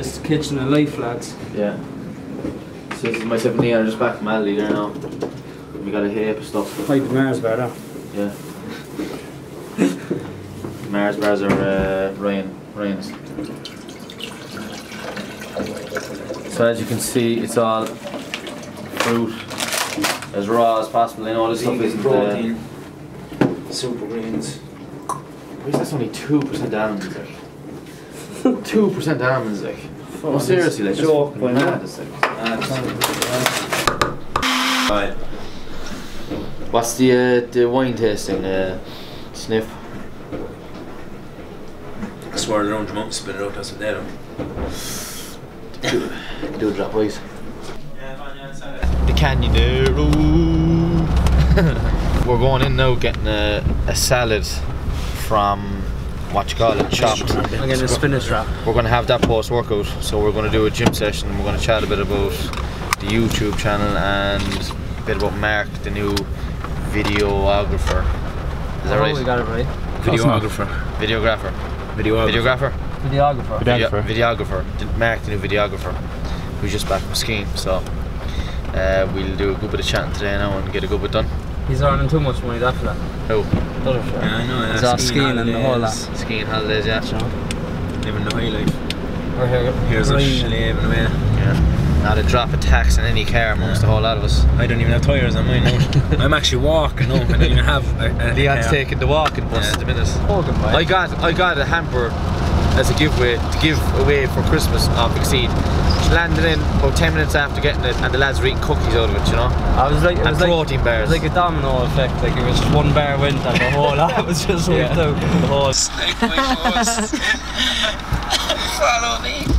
This is the kitchen of life, lads. Yeah. So this is myself and Leon are just back from Aldi there now. We got a heap of stuff. Fight the Mars bar, that. Yeah. Mars bars are uh, Ryan. Ryan's. So as you can see, it's all fruit as raw as possible. And all this stuff isn't uh, protein. Super greens. Why is that's only two percent almonds? Like two percent almonds, like. Oh, seriously, like joke, just why mad, not? it's like- Right. What's the uh, the wine tasting? Uh, sniff. Swirl it around your mouth, spit it out, that's what they do. Do, do a drop, please. The Canyonero. We're going in now getting a, a salad from what you call it, chopped. I'm getting a spinach wrap. We're going to have that post workout, so we're going to do a gym session. We're going to chat a bit about the YouTube channel and a bit about Mark, the new videographer. Is that Oh, right? we got it right. Videographer. Videographer. Videographer. Videographer. Videographer. Video- videographer. The- Mark, the new videographer, who's just back from skiing. So uh, we'll do a good bit of chatting today now and get a good bit done. He's earning too much money, after that fella. Oh, Other. Yeah, I know. He's yeah, off skiing and the whole lot. holidays, skiing holidays, yeah. Living the high life. We're here. Here's us green. living away. yeah. Not a drop of tax in any car amongst the whole lot of us. I don't even have tyres on mine now. I'm actually walking now. I don't even have a, a Leon's car. taking the walking bus Yeah. at the minute. Hogan, I right? got I got a hamper as a giveaway to give away for Christmas of Exceed. She landed in about 10 minutes after getting it and the lads were eating cookies out of it, you know? I was like, it And was like, protein it bars. was like a domino effect. Like it was just one bar went and the whole lot was just wiped Yeah. out. The whole.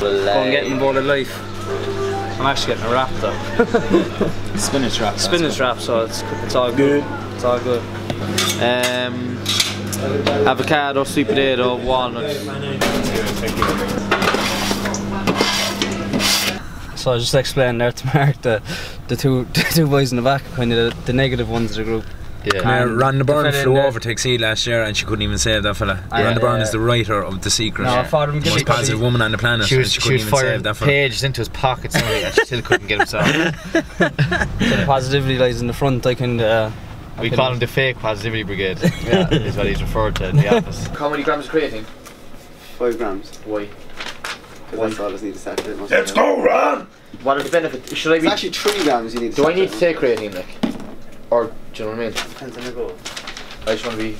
Well, Go and get in bowl of life. I'm actually getting a wrap though. Spinach wrap. Spinach wrap, so it's it's all good. It's all good. Um, avocado, sweet potato, walnut. So I just explained there to Mark the the two the two boys in the back, kind of the, the negative ones of the group. Yeah. Now, And Rhonda the Byrne flew over to Exceed last year and she couldn't even save that fella. Yeah. Rhonda Byrne Yeah. is the writer of The Secret. No, I thought him give Most it- positive woman on the planet. She was, she she couldn't was even firing save that fella. pages into his pockets and she still couldn't get himself. So the positivity lies in the front. I can. Uh, I We call him the fake positivity brigade. Yeah, is what he's referred to in the office. How many grams of creatine? Five grams. Why? Because that's all I just need to saturate myself. Let's go, Ron! What are the benefits? Should I be? It's actually three grams you need to Do I need to take creatine, like, or do you know what I mean? Depends on the goal. I just want to be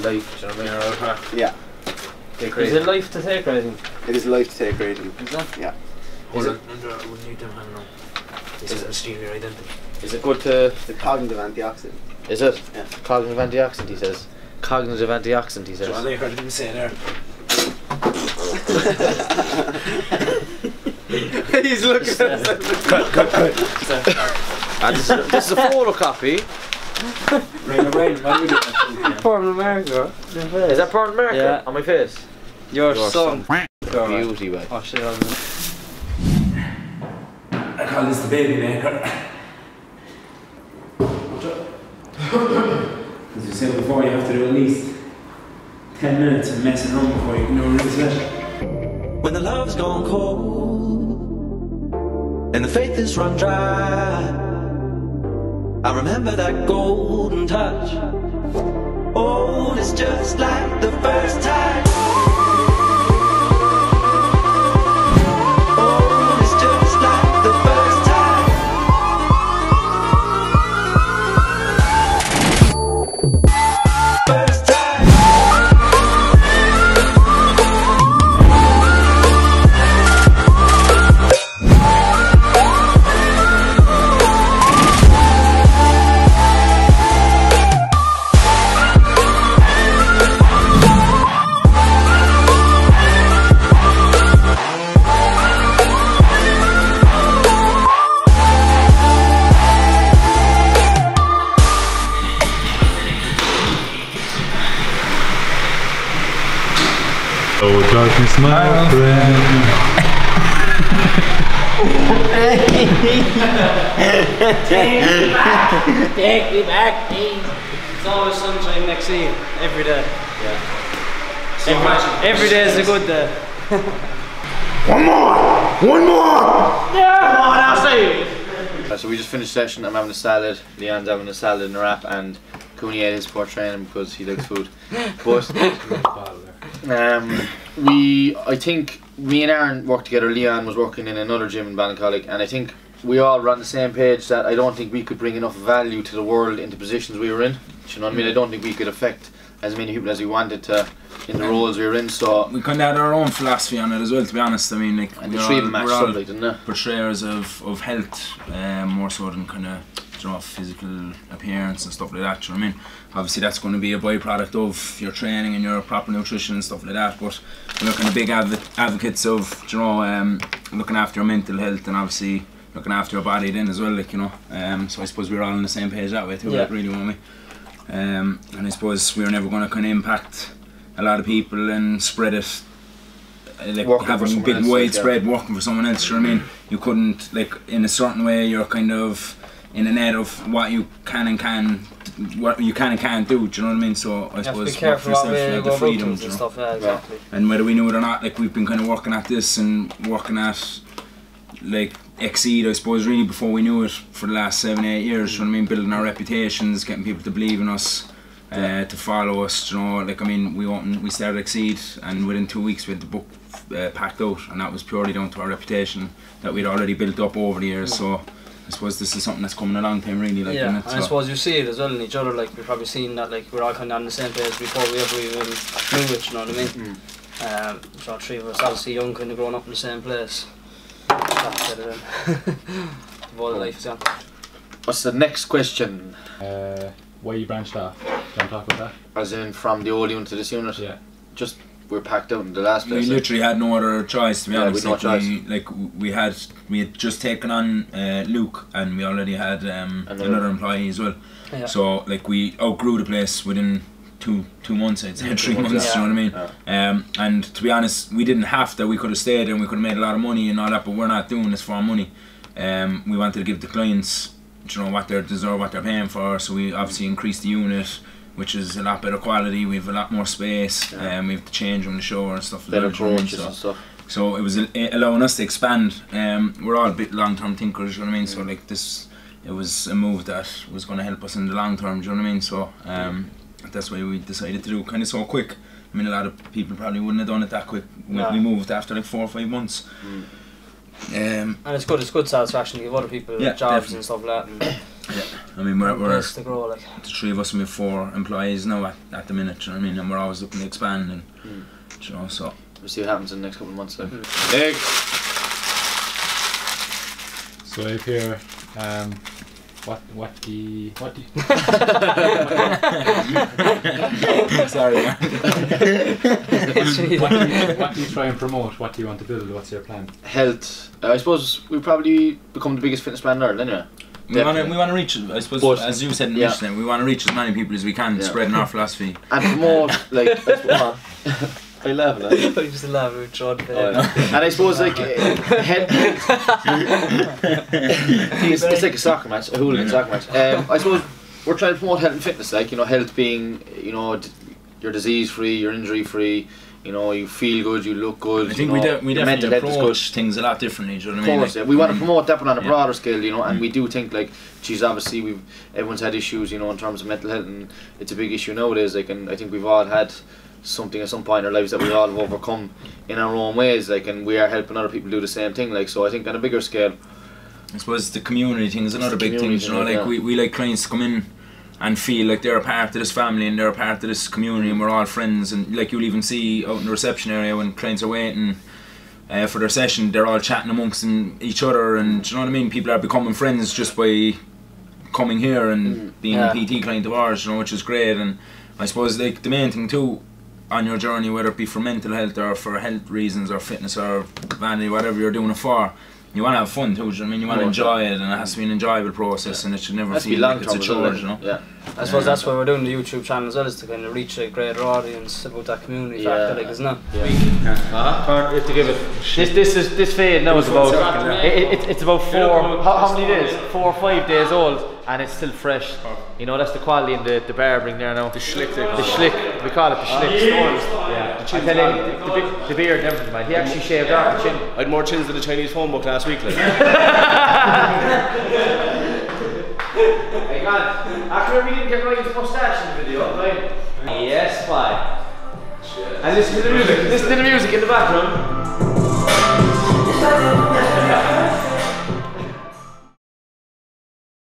life. Do you know what I mean? Yeah, Take Is it life to take or anything? it is life to take creatine. Yeah. Is it, I wouldn't need them hanging on. This Is is a steamy identity. is it good to? The cognitive antioxidant. Is it? Yeah. Cognitive antioxidant, he says. Cognitive antioxidant, he says. So I heard him say there. He's looking at us. Cut, cut, cut. And this, is, this is a photocopy. Rain, rain, what are we doing? From America. Is that part America Yeah. on my face? Your, Your son. Beauty, way. Oh shit! I was- I call this the baby maker. As you said before, you have to do at least 10 minutes of messing around before you can do a real. When the love's gone cold and the faith is run dry, I remember that golden touch. Oh, it's just like the first time. My friend. Take me back, please. It's always sunshine next to you, every day. Yeah. Every, every day is a good day. One more! One more! Uh, so we just finished session. I'm having a salad. Leon's having a salad and a wrap, and Cooney ate his poor training because he likes food. But um, we, I think, me and Aaron worked together. Leon was working in another gym in Ballincollig, and I think we all were on the same page that I don't think we could bring enough value to the world into positions we were in. Do you know what I mean? I don't think we could affect as many people as we wanted to in the roles we were in. So We kind of had our own philosophy on it as well, to be honest. I mean, like, and we're the all- of them we're all like, didn't portrayers of, of health um, more so than kind of you know, physical appearance and stuff like that. You know what I mean? Obviously, that's going to be a byproduct of your training and your proper nutrition and stuff like that. But we're kind of big adv- advocates of you know um, looking after your mental health and obviously looking after your body then as well. Like you know, um, so I suppose we're all on the same page that way too. Yeah. Like, really, weren't we? Um, and I suppose we're never going to kind of impact a lot of people and spread it uh, like Working having big else, widespread working for someone else. You know what I mean? You couldn't like in a certain way. You're kind of in a net of what you can and can, what you can and can't do. Do you know what I mean? So I You have to suppose be careful for what yourself. way You you have go the about freedom. things you and know? stuff. Yeah, exactly. And whether we know it or not, like we've been kind of working at this and working at like exceed, I suppose, really before we knew it for the last seven, eight years. You know what I mean? Building our reputations, getting people to believe in us, uh, to follow us. You know, like I mean, we opened, we started exceed, and within two weeks we had the book uh, packed out, and that was purely down to our reputation that we'd already built up over the years. So. I suppose this is something that's coming along long time, really. Like, yeah, innit? and I suppose you see it as well in each other. Like we've probably seen that. Like we're all kind of on the same page before we ever even knew it. You know what I mean? Um, so all three of us, obviously young, kind of growing up in the same place. That's better than the life is on. What's the next question? Uh, why you branched off? Do you want to talk about that? As in from the old unit to this unit? Yeah. Just we're packed out in the last We place. like. literally had no other choice to be Yeah, honest. we'd no like, we, like we had we had just taken on uh, Luke and we already had um, Another- another employee as well. Yeah. So like we outgrew the place within two two months. I'd say Yeah, three months, months. yeah. You know what I mean? Um, and to be honest, we didn't have to. We could have stayed and we could have made a lot of money and all that. But we're not doing this for our money. Um, we wanted to give the clients, you know, what they deserve, what they're paying for. So we obviously increased the unit. Which is a lot better quality. We have a lot more space. Yeah. Um, we have the change room, the shower, and stuff. as Better well, do you know what I mean? approaches So- and stuff. so it was a- allowing us to expand. Um, we're all a bit long-term thinkers, you know what I mean. So like this, it was a move that was going to help us in the long term. You know what I mean? So um, that's why we decided to do kind of so quick. I mean, a lot of people probably wouldn't have done it that quick. We, No. we moved after like four or five months. Um, And it's good. It's good satisfaction to give other people Yeah, jobs definitely. and stuff like that. And I mean, we're, we're to grow. Like the three of us, and we have four employees now at, at the minute. You know what I mean? And we're always looking to expand, and Mm. you know, so We'll see what happens in the next couple of months. Like. Mm. Leg. So if you're, um, what what the what do you, sorry. man. what, do you, what do you try and promote? What do you want to build? What's your plan? Health. Uh, I suppose we probably become the biggest fitness brand in Ireland anyway. We want to we want to reach, I suppose, But- as you said yeah. initially, we want to reach as many people as we can, Yeah. spreading our philosophy. And promote like. I suppose- I love it. I just love it. John. and I suppose like head. health. it's, it's like a soccer match, a hooligan soccer match. Um, I suppose we're trying to promote health and fitness, like you know, health being you know, d- you're disease free, you're injury free. You know, you feel good, you look good. I you think know, we, de- we definitely mental health good. approach things a lot differently. Do you know what I mean? course, Like, yeah. we want to promote that, but on a Yeah. broader scale, you know, and Mm. we do think like, geez, obviously we've everyone's had issues, you know, in terms of mental health, and it's a big issue nowadays. Like, and I think we've all had something at some point in our lives that we all have overcome in our own ways, like, and we are helping other people do the same thing. Like, so I think on a bigger scale, I suppose the community thing is another big thing. You know, like yeah. we, we like clients to come in and feel like they're a part of this family and they're a part of this community and we're all friends. And like you'll even see out in the reception area when clients are waiting. Uh, for their session, they're all chatting amongst them- each other, and you know what I mean. People are becoming friends just by coming here and Mm. being Yeah. a PT client of ours, you know, which is great. And I suppose like the main thing too on your journey, whether it be for mental health or for health reasons or fitness or vanity, whatever you're doing it for, you want to have fun too. you know I mean, you want to Oh, enjoy it, and it has to be an enjoyable process, and it should never be feel long like it's a chore. You know. Yeah, I suppose that's why we're doing the YouTube channel as well, is to kind of reach a greater audience about that community Yeah. factor, like, isn't it? yeah. Uh-huh. You have to give it. This this is this fade now is about it, it, it's about four. How, how many days? Four or five days old, and it's still fresh. You know that's the quality in the the bar bring there now. The schlick. The schlick. it, we call it the schlick. I the, the, beard, never mind. He actually shaved yeah. off the chin. I had more chins than the Chinese phone book last week. Like. hey, man, after we didn't get Ryan's mustache in the video, right? Yes, fine. And listen to the music. Listen to the music in the background.